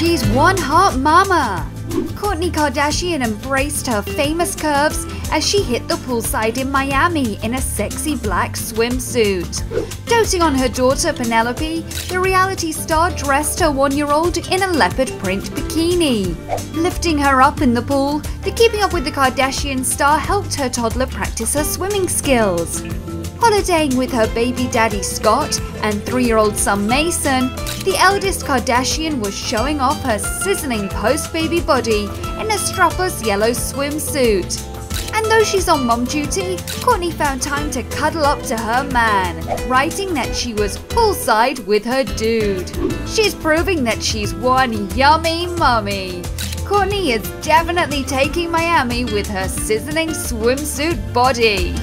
She's one hot mama. Kourtney Kardashian embraced her famous curves as she hit the poolside in Miami in a sexy black swimsuit. Doting on her daughter Penelope, the reality star dressed her one-year-old in a leopard print bikini. Lifting her up in the pool, the Keeping Up with the Kardashian star helped her toddler practice her swimming skills. Holidaying with her baby daddy Scott and three year old son Mason, the eldest Kardashian was showing off her sizzling post baby body in a strapless yellow swimsuit. And though she's on mom duty, Kourtney found time to cuddle up to her man, writing that she was poolside with her dude. She's proving that she's one yummy mummy. Kourtney is definitely taking Miami with her sizzling swimsuit body.